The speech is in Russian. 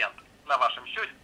клиент на вашем счете.